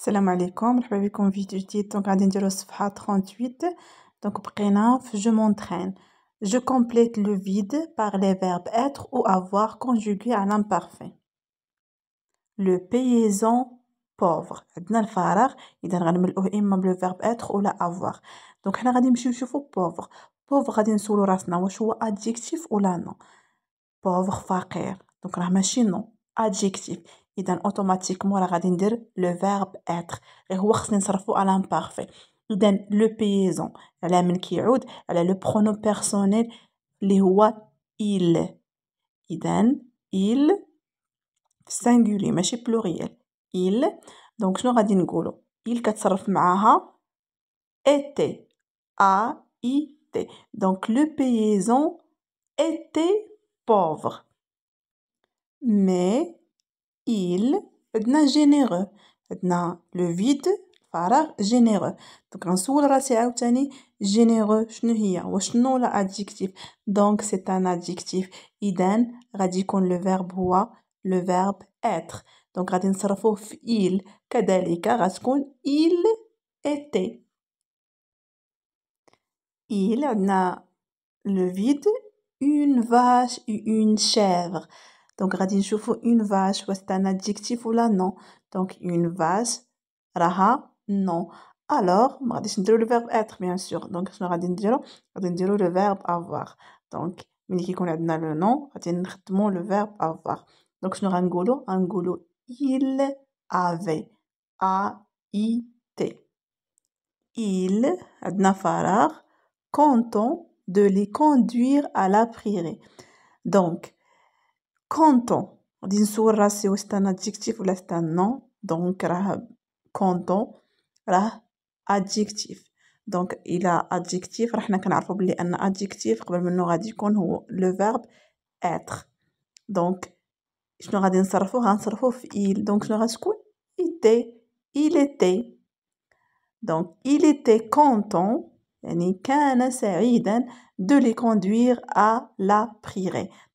السلام عليكم مرحبا بكم في فيديو جديد دونك غادي نديرو الصفحة 38 دونك بقينا في جو m'entraîne je complète le vide par les verbes être ou avoir conjugués à l'imparfait le paysan pauvre عندنا الفراغ اذا غنملؤوه اما بلو فيرب être ولا avoir دونك حنا غادي نمشيو نشوفو pauvre pauvre غادي نسولو راسنا واش هو adjectif ولا non pauvre فقير دونك راه ماشي non adjectif اذا اوتوماتيكمون راه غادي ندير لو فيرب اتر غير هو خصني نصرفو على امبارفي اذا لو بيزون على من كيعود على لو برونو بيرسونيل اللي هو il اذا il سانغولي ماشي بلوريال il دونك شنو غادي نقولو il كتصرف معاها était a i t donc le paysan était pauvre mais il عندنا généreux عندنا لو فيد فراغ جينيرو دونك غنسول راسي عاوتاني جينيرو شنو هي واش نو ولا ادجيكتيف دونك سي ان ادجيكتيف اذا غادي يكون لو فيرب هو لو فيرب être دونك غادي نصرفوه في il كذلك غتكون il était il عندنا لو فيد une vache et une chèvre دونك غادي نشوفو اون vache واش ان ادجيكتيف ولا نو دونك اون vache راها نو الوغ ما غاديش نديرو لو فيرب اتر بيان سور دونك شنو غادي نديرو غادي نديرو لو فيرب افوار دونك ملي كيكون عندنا لو نو غادي نخدمو لو فيرب افوار دونك شنو غنقولو غنقولو il avait a i t il عندنا فراغ content de les conduire à la prairie donc content غادي نسول راسي واش سي ان ادجيكتيف ولا سي ان نون دونك راه content راه adjectif دونك الى adjectif راه حنا كنعرفو بلي ان adjectif قبل منو غادي يكون هو لو فيرب être دونك شنو غادي نصرفو غنصرفوه في il دونك شنو غتكون était il était دونك il était content يعني كان سعيدا de les conduire à la prairie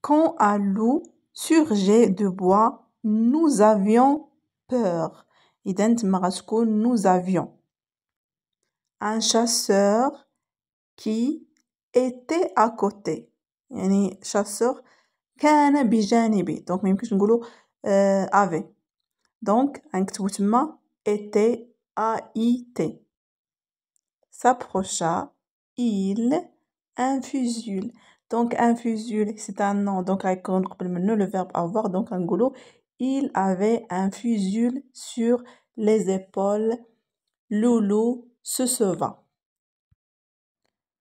quand un loup surgit de bois nous avions peur إذا تما غتكون nous avions un chasseur qui était à côté يعني chasseur كان بجانبي دونك ما يمكنش نقولو افي دونك غنكتبو تما était a i t s'approcha il un fusil Donc, un fusul, c'est un nom. Donc, avec le verbe avoir, donc un goulot. Il avait un fusul sur les épaules. Loulou se sauva.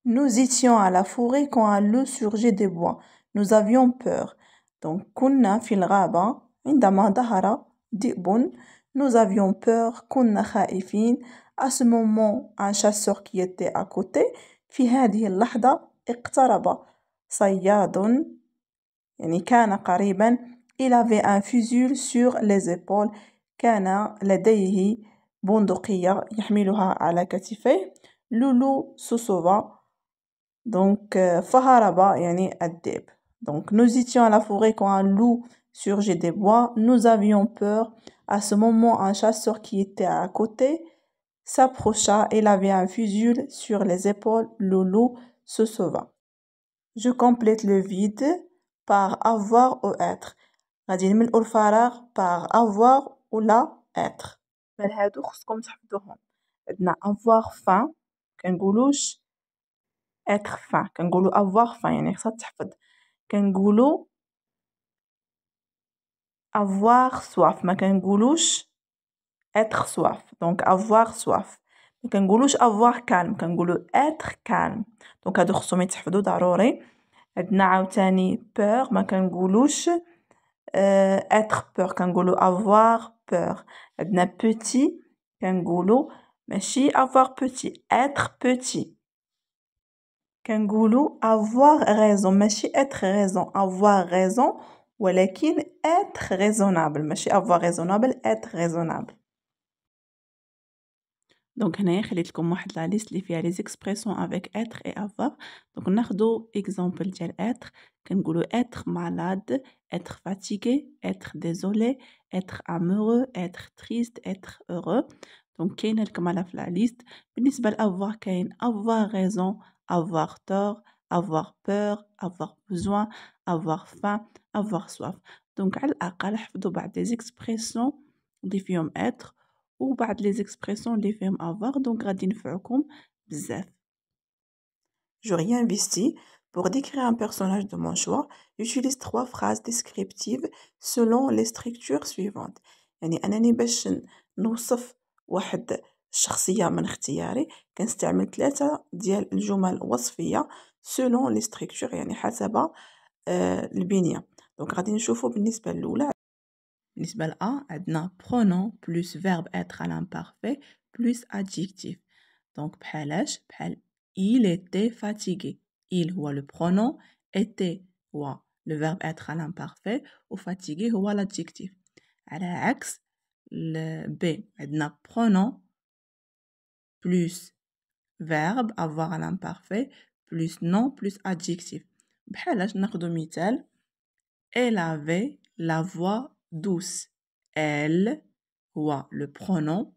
Nous étions à la forêt quand un loup surgit des bois. Nous avions peur. Donc, kunna fil. Nous avions peur, kunna khaifin. À ce moment, un chasseur qui était à côté, fi hadhi lahda, iqtaraba. صياد يعني كان قريبا il avait un fusil sur les épaules كان لديه بندقية يحملها على كتفيه لولو سوسوفا دونك فهرب يعني الذئب donc nous étions à la forêt quand un loup surgit des bois nous avions peur à ce moment un chasseur qui était à côté s'approcha il avait un fusil sur les épaules le loup se sauva je complète le vide par avoir ou être غادي نملؤ الفراغ par avoir ولا être بل هادو خصكم تحفظوهم عندنا avoir faim كنقولوش être faim كنقولو avoir faim يعني خصها تحفظ كنقولو avoir soif ما كنقولوش être soif دونك avoir soif مكنقولوش افواغ كالم كنقولو إتر كالم دونك هادو خصهم يتحفظو ضروري، عندنا عاوتاني بوغ مكنقولوش إتر آه، بوغ كنقولو افواغ بوغ، عندنا بوتي كنقولو ماشي افواغ بوتي إتر بوتي، كنقولو افواغ غيزون ماشي إتر غيزون، افواغ غيزون ولكن إتر ريزونابل ماشي افواغ ريزونابل إتر ريزونابل. دونك هنايا خليت لكم واحد لا ليست اللي فيها لي زيكسبريسيون افيك être et avoir دونك ناخدو اكزامبل ديال être كنقولو être malade être fatigué être désolé être amoureux être triste être heureux دونك كاينه لكم على في لا ليست بالنسبه لاvoir كاين avoir raison avoir tort avoir peur avoir besoin avoir faim avoir soif دونك على الاقل حفظوا بعض لي زيكسبريسيون اللي فيهم être وبعض لي زيكسبريسيون اللي فيهم avoir دونك غادي ينفعوكم بزاف Je réinvestis. Pour décrire un personnage de mon choix, j'utilise trois phrases descriptives selon les structures suivantes. يعني أنني باش نوصف واحد الشخصية من اختياري كنستعمل ثلاثة ديال الجمل وصفية selon les structures يعني حسب آه البنية دونك غادي نشوفو بالنسبة الأولى بالنسبة لأ عندنا pronom plus verbe être à l'imparfait plus adjectif دونك بحالاش بحال il était fatigué il هو le pronom était هو le verbe être à l'imparfait و fatigué هو l'adjectif على عكس B عندنا pronom plus verbe avoir à l'imparfait plus nom plus adjectif بحالاش ناخدو مثال elle avait la voix douce. Elle, wa le pronom,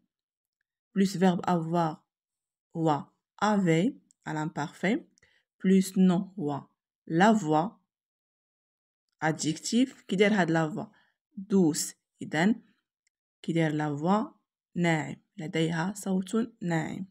plus verbe avoir, wa avait, à l'imparfait, plus nom, wa la voix, adjectif, qui dit la voix douce, إذن qui dit la voix ناعم لديها صوت ناعم